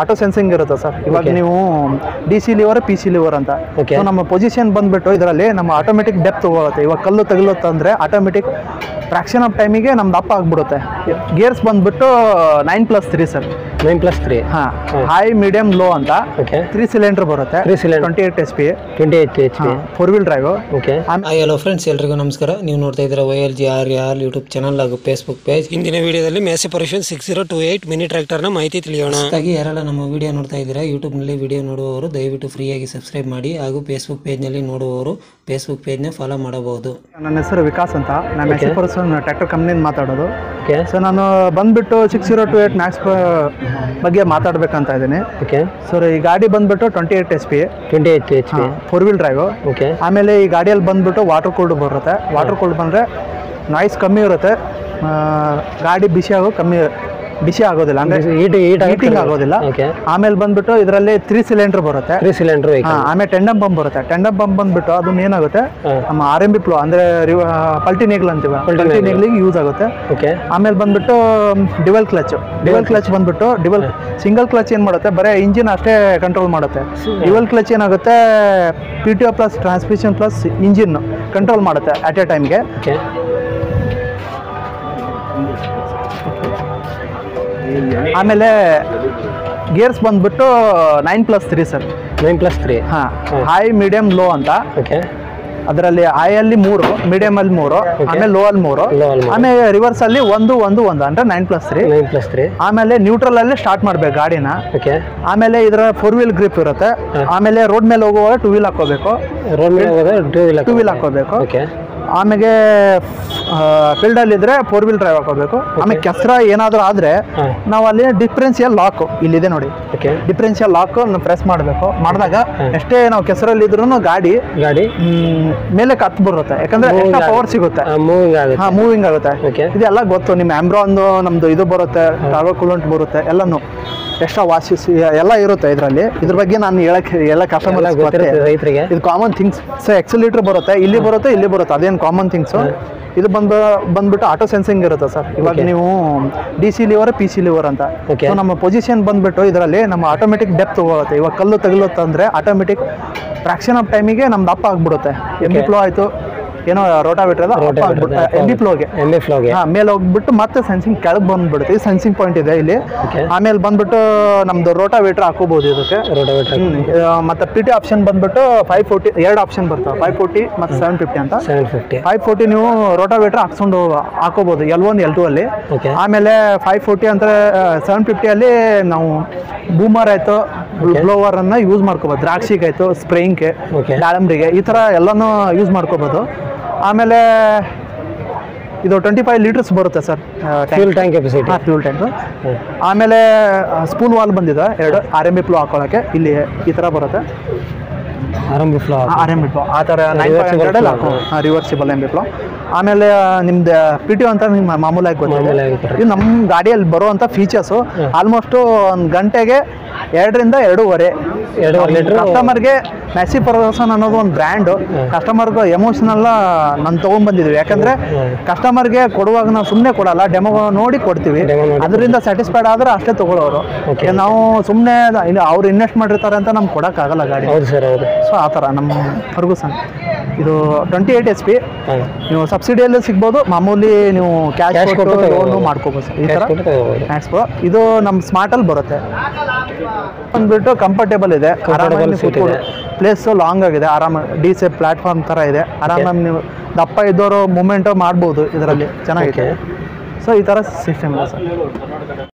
Auto sensing ಇರುತ್ತೆ sir? ಇವಾಗ ನೀವು D C lever P C lever ಅಂತ. ನಮ್ಮ ಪೊಸಿಷನ್ ಬಂದ್ಬಿಟ್ಟು ಇದರಲ್ಲಿ ನಮ್ಮ ಆಟೋಮೆಟಿಕ್ ಡೆಪ್ತ್ ಹೋಗುತ್ತೆ. ಇವಾಗ ಕಲ್ಲು ತಗಲುತ್ತಂದ್ರೆ ಆಟೋಮೆಟಿಕ್ ಟ್ರಾಕ್ಷನ್ ಆಫ್ ಟೈಮಿಗೆ ನಮ್ದು ಅಪ್ ಆಗ್ಬಿಡುತ್ತೆ. ಗೇರ್ಸ್ ಬಂದ್ಬಿಟ್ಟು nine plus three sir. Nine plus three ಹಾಂ. ಹೈ ಮೀಡಿಯಂ ಲೋ ಅಂತ. ಓಕೆ ತ್ರೀ ಸಿಲಿಂಡರ್ ಬರುತ್ತೆ. Three cylinder. Twenty eight H P twenty eight H P four wheel drive okay hi hello friends ಎಲ್ರಿಗೂ ನಮಸ್ಕಾರ. ನೀವು ನೋಡ್ತಾ ಇದ್ದೀರಾ Y L G R R YouTube channel ಹಾಗೂ Facebook page ಇಂದಿನ ವಿಡಿಯೋದಲ್ಲಿ Massey Ferguson six zero two eight mini ಟ್ರ್ಯಾಕ್ಟರ್ನ ಮಾಹಿತಿ ತಿಳಿಯೋಣ. ಹಾಗಾಗಿ ಯಾರೆಲ್ಲ ನಮ್ಮ ವಿಡಿಯೋ ನೋಡ್ತಾ ಇದ್ದೀರಾ ಯೂಟ್ಯೂಬ್ನಲ್ಲಿ ವಿಡಿಯೋ ನೋಡುವವರು ದಯವಿಟ್ಟು ಫ್ರೀಯಾಗಿ ಸಬ್ಸ್ಕ್ರೈಬ್ ಮಾಡಿ ಹಾಗೂ ಫೇಸ್ಬುಕ್ ಪೇಜ್ನಲ್ಲಿ ನೋಡುವವರು ಫೇಸ್ಬುಕ್ ಪೇಜ್ನ ಫಾಲೋ ಮಾಡಬಹುದು. ನನ್ನ ಹೆಸರು ವಿಕಾಸ್ ಅಂತ. ನಾನು ಮೆಸಿ ಪರ್ಸನ್ ಟ್ರ್ಯಾಕ್ಟರ್ ಕಂಪ್ನಿಯಿಂದ ಮಾತಾಡೋದು. ಓಕೆ ಸೊ ನಾನು ಬಂದ್ಬಿಟ್ಟು six zero two eight max ಬಗ್ಗೆ ಮಾತಾಡ್ಬೇಕಂತ ಇದ್ದೀನಿ. ಓಕೆ ಸರ್ ಈ ಗಾಡಿ ಬಂದ್ಬಿಟ್ಟು twenty eight H P twenty eight H P four wheel drive okay ಆಮೇಲೆ ಈ ಗಾಡಿಯಲ್ಲಿ ಬಂದ್ಬಿಟ್ಟು ವಾಟರ್ ಕೂಲ್ಡ್ ಬರುತ್ತೆ. ವಾಟರ್ ಕೂಲ್ಡ್ ಬಂದರೆ ನಾಯ್ಸ್ ಕಮ್ಮಿ ಇರುತ್ತೆ. ಗಾಡಿ ಬಿಸಿ ಆಗೋ ಕಮ್ಮಿ ಬಿಸಿ ಆಗೋದಿಲ್ಲ ಅಂದರೆ ಹೀಟಿಂಗ್ ಆಗೋದಿಲ್ಲ. ಆಮೇಲೆ ಬಂದ್ಬಿಟ್ಟು ಇದರಲ್ಲಿ ತ್ರೀ ಸಿಲಿಂಡರ್ ಬರುತ್ತೆ. ತ್ರೀ ಸಿಲಿಂಡರ್ ಆಮೇಲೆ ಟೆಂಡಮ್ ಬಂಪ್ ಬರುತ್ತೆ. ಟೆಂಡಮ್ ಬಂಪ್ ಬಂದ್ಬಿಟ್ಟು ಅದನ್ನ ಏನಾಗುತ್ತೆ? ನಮ್ಮ ಆರ್ ಎಂ ಬಿ ಪ್ಲೋ ಅಂದ್ರೆ ಪಲ್ಟಿ ನೇಗ್ಲ್ ಅಂತೀವಿ? ಪಲ್ಟಿ ನೇಗ್ಲಿಗೆ ಯೂಸ್ ಆಗುತ್ತೆ. ಆಮೇಲೆ ಬಂದ್ಬಿಟ್ಟು ಡಿವೆಲ್ ಕ್ಲಚ್ ಡಿವೆಲ್ ಕ್ಲಚ್ ಬಂದ್ಬಿಟ್ಟು ಡಿವೆಲ್ ಸಿಂಗಲ್ ಕ್ಲಚ್ ಏನ್ ಮಾಡುತ್ತೆ? ಬರೀ ಇಂಜಿನ್ ಅಷ್ಟೇ ಕಂಟ್ರೋಲ್ ಮಾಡುತ್ತೆ. ಡಿವೆಲ್ ಕ್ಲಚ್ ಏನಾಗುತ್ತೆ? P T O plus transmission plus engine control ಮಾಡುತ್ತೆ ಅಟ್ ಎ ಟೈಮ್ಗೆ ಆಮೇಲೆ ಗೇರ್ಸ್ ಬಂದ್ಬಿಟ್ಟು nine plus three sir. Nine plus three? ಹಾಂ ಹೈ ಮೀಡಿಯಂ ಲೋ ಅಂತ. ಓಕೆ ಅದರಲ್ಲಿ ಹೈ ಅಲ್ಲಿ ಮೂರು ಮೀಡಿಯಂ ಅಲ್ಲಿ ಮೂರು ಆಮೇಲೆ ಲೋ ಅಲ್ಲಿ ಮೂರು. ಆಮೇಲೆ ರಿವರ್ಸ್ ಅಲ್ಲಿ ಒಂದು ಒಂದು ಒಂದು ಅಂದ್ರೆ nine plus three nine plus three ಆಮೇಲೆ ನ್ಯೂಟ್ರಲ್ ಅಲ್ಲಿ ಸ್ಟಾರ್ಟ್ ಮಾಡ್ಬೇಕು ಗಾಡಿನ. ಓಕೆ ಆಮೇಲೆ ಇದರ ಫೋರ್ ವೀಲ್ ಗ್ರಿಪ್ ಇರುತ್ತೆ. ಆಮೇಲೆ ರೋಡ್ ಮೇಲೆ ಹೋಗುವಾಗ ಟೂ ವೀಲ್ ಹಾಕೋಬೇಕು ರೋಡ್ ಮೇಲೆ ಹೋಗೋದು ಟೂ ವೀಲ್ ಹಾಕೋಬೇಕು ಓಕೆ ಆಮೇಲೆ ಫೀಲ್ಡ್ ಅಲ್ಲಿ ಇದ್ರೆ ಫೋರ್ ವೀಲ್ ಡ್ರೈವ್ ಹಾಕೋಬೇಕು. ಆಮೇಲೆ ಕೆಸರ ಏನಾದರೂ ಆದ್ರೆ ನಾವು ಅಲ್ಲಿ ಡಿಫ್ರೆನ್ಸಿಯಲ್ ಲಾಕ್ ಇಲ್ಲಿದೆ ನೋಡಿ. ಓಕೆ ಲಾಕು ಲಾಕ್ ಪ್ರೆಸ್ ಮಾಡಬೇಕು. ಮಾಡಿದಾಗ. ಎಷ್ಟೇ ನಾವು ಕೆಸರಲ್ಲಿ ಇದ್ರೂ ಗಾಡಿ ಗಾಡಿ? ಮೇಲೆ ಕತ್ ಬರುತ್ತೆ ಯಾಕಂದ್ರೆ ಪವರ್ ಸಿಗುತ್ತೆ. ಮೂವಿಂಗ್ ಆಗುತ್ತೆ. ಹಾ ಮೂವಿಂಗ್ ಆಗುತ್ತೆ. ಓಕೆ ಇದೆಲ್ಲ ಗೊತ್ತು. ನಿಮ್ಮ ಆಂಬ್ರಾನ್ದು ನಮ್ದು ಇದು ಬರುತ್ತೆ ಟಾಗೋ ಕೂಲೆಂಟ್ ಬರುತ್ತೆ ಎಲ್ಲಾನು. ಎಕ್ಸ್ಟ್ರಾ ವಾಶಸ್ ಎಲ್ಲ ಇರುತ್ತೆ ಇದರಲ್ಲಿ. ಇದ್ರ ಬಗ್ಗೆ ನಾನು ಹೇಳಕ್ಕೆ ಎಲ್ಲ ಕಸ್ಟಮರ್ ರೈತರಿಗೆ. ಇದು ಕಾಮನ್ ಥಿಂಗ್ಸ್ ಸೊ ಎಕ್ಸಲೀಟರ್ ಬರುತ್ತೆ. ಇಲ್ಲಿ ಬರುತ್ತೆ ಇಲ್ಲಿ ಬರುತ್ತೆ. ಅದೇನು ಕಾಮನ್ ಥಿಂಗ್ಸು ಇದು ಬಂದು ಬಂದ್ಬಿಟ್ಟು ಆಟೋ ಸೆನ್ಸಿಂಗ್ ಇರುತ್ತೆ ಸರ್. ಇವಾಗ ನೀವು D C lever P C lever ಅಂತ. ನಮ್ಮ ಪೊಸಿಷನ್ ಬಂದ್ಬಿಟ್ಟು ಇದರಲ್ಲಿ ನಮ್ಮ ಆಟೋಮೆಟಿಕ್ ಡೆಪ್ತ್ ಹೋಗುತ್ತೆ. ಇವಾಗ ಕಲ್ಲು ತಗಲುತ್ತಂದ್ರೆ ಆಟೋಮೆಟಿಕ್ ಫ್ರಾಕ್ಷನ್ ಆಫ್ ಟೈಮಿಗೆ ನಮ್ದು ಅಪ್ ಆಗ್ಬಿಡುತ್ತೆ. ಎಮ್ಮಿ ಫ್ಲೋ ಆಯಿತು. ಏನೋ ರೋಟಾವೇಟರ್ ಆಗ್ಬಿಡುತ್ತೆ ಫ್ಲೋಗೆ ಎಂ ಎ ಫ್ಲೋಗೆ ಮೇಲೆ ಹೋಗ್ಬಿಟ್ಟು ಮತ್ತೆ ಸೆನ್ಸಿಂಗ್ ಕೆಳಗೆ ಬಂದ್ಬಿಡುತ್ತೆ. ಸೆನ್ಸಿಂಗ್ ಪಾಯಿಂಟ್ ಇದೆ ಇಲ್ಲಿ. ಆಮೇಲೆ ಬಂದ್ಬಿಟ್ಟು ನಮ್ದು ರೋಟಾವೇಟರ್ ಹಾಕೋಬಹುದು ಇದಕ್ಕೆ. ಮತ್ತೆ ಪಿ ಟಿ ಆಪ್ಷನ್ ಬಂದ್ಬಿಟ್ಟು ಫೈವ್ ಫೋರ್ಟಿ ಎರಡು ಆಪ್ಷನ್ ಬರ್ತಾವೆ. ಫೈವ್ ಫೋರ್ಟಿ ಮತ್ತೆ ಸೆವೆನ್ ಫಿಫ್ಟಿ ಅಂತ. ಸೆವೆನ್ ಫಿಫ್ಟಿ ಫೈವ್ ಫೋರ್ಟಿ ನೀವು ರೋಟಾವೇಟರ್ ಹಾಕ್ಸ್ಕೊಂಡು ಹಾಕೋಬಹುದು ಎಲ್ ಒನ್ ಎಲ್ ಟು ಅಲ್ಲಿ. ಆಮೇಲೆ ಫೈವ್ ಫೋರ್ಟಿ ಅಂದ್ರೆ ಸೆವೆನ್ ಫಿಫ್ಟಿಯಲ್ಲಿ ನಾವು ಬೂಮರ್ ಆಯಿತು ಬ್ಲೋವರ್ ಅನ್ನ ಯೂಸ್ ಮಾಡ್ಕೋಬಹುದು ದ್ರಾಕ್ಷಿಗೆ ಆಯ್ತು ಸ್ಪ್ರೇಯಿಂಗ್ಗೆ Okay. ದಾಳಂಬ್ರಿಗೆ ಈ ಥರ ಎಲ್ಲನೂ ಯೂಸ್ ಮಾಡ್ಕೋಬೋದು. ಆಮೇಲೆ ಇದು ಟ್ವೆಂಟಿ ಫೈವ್ ಲೀಟರ್ಸ್ ಬರುತ್ತೆ ಸರ್ ಫ್ಯೂಲ್ ಟ್ಯಾಂಕ್ ಕೆಪಾಸಿಟಿ ಹಾಂ ಫ್ಯೂಲ್ ಟ್ಯಾಂಕು ಆಮೇಲೆ ಸ್ಪೂನ್ ವಾಲ್ ಬಂದಿದೆ ಎರಡು ಆರ್ ಎಂ ಬಿ ಪ್ಲೋ ಹಾಕೊಳ್ಳೋಕ್ಕೆ ಇಲ್ಲಿ ಈ ಥರ ಬರುತ್ತೆ. R M B flow R M B plough ಆ ಥರ ನೈನ್ ಹಾಂ ರಿವರ್ಸಿಬಲ್ ಎಂ ಬಿ ಪ್ಲೋ ಆಮೇಲೆ ನಿಮ್ದು ಪಿ ಟಿ ಅಂತ ನಿಮ್ಗೆ ಮಾಮೂಲಾಗಿ ಗೊತ್ತಿದೆ. ಇದು ನಮ್ಮ ಗಾಡಿಯಲ್ಲಿ ಬರುವಂಥ ಫೀಚರ್ಸು ಆಲ್ಮೋಸ್ಟು ಒಂದು ಗಂಟೆಗೆ ಎರಡರಿಂದ ಎರಡೂವರೆ. ಕಸ್ಟಮರ್ಗೆ ಮ್ಯಾಸಿ ಪರ್ಸನ್ ಅನ್ನೋದು ಒಂದು ಬ್ರ್ಯಾಂಡು ಕಸ್ಟಮರ್ಗೆ ಎಮೋಷನಲ್ಲ ನಾನು ತೊಗೊಂಡ್ಬಂದಿದ್ವಿ ಯಾಕಂದರೆ ಕಸ್ಟಮರ್ಗೆ ಕೊಡುವಾಗ ನಾವು ಸುಮ್ಮನೆ ಕೊಡಲ್ಲ ಡೆಮೋ ನೋಡಿ ಕೊಡ್ತೀವಿ. ಅದರಿಂದ ಸ್ಯಾಟಿಸ್ಫೈಡ್ ಆದರೆ ಅಷ್ಟೇ ತಗೊಳ್ಳೋರು. ನಾವು ಸುಮ್ಮನೆ ಅವ್ರು ಇನ್ವೆಸ್ಟ್ ಮಾಡಿರ್ತಾರೆ ಅಂತ ನಮ್ಗೆ ಕೊಡೋಕ್ಕಾಗಲ್ಲ ಗಾಡಿ. ಸೊ ಆ ಥರ ನಮ್ಮ ಫರ್ಗೂಸನ್ ಇದು ಟ್ವೆಂಟಿ ಏಯ್ಟ್ ಎಚ್ ಪಿ ನೀವು ಸಬ್ಸಿಡಿಯಲ್ಲಿ ಸಿಗ್ಬೋದು ಮಾಮೂಲಿ ನೀವು ಕ್ಯಾಶ್ ಕೊಟ್ಟು ಲೋನು ಮಾಡ್ಕೋಬೋದು ಸರ್. ಈ ಥರ ಕ್ಯಾಶ್ ಕೊಟ್ಟು ತಗೋಬೋದು. ಮ್ಯಾಕ್ಸ್ ಪ್ರೋ ಇದು ನಮ್ಮ ಸ್ಮಾರ್ಟಲ್ಲಿ ಬರುತ್ತೆ. ಬಂದ್ಬಿಟ್ಟು ಕಂಫರ್ಟೇಬಲ್ ಇದೆ. ಪ್ಲೇಸು ಲಾಂಗ್ ಆಗಿದೆ. ಆರಾಮ ಡಿ ಸಿ ಪ್ಲಾಟ್ಫಾರ್ಮ್ ಥರ ಇದೆ. ಆರಾಮಾಗಿ ನೀವು ದಪ್ಪ ಇದ್ದವರು ಮೂಮೆಂಟು ಮಾಡ್ಬೋದು ಇದರಲ್ಲಿ. ಚೆನ್ನಾಗಿದೆ. ಸೊ ಈ ಥರ ಸಿಸ್ಟಮ್ ಇದೆ ಸರ್.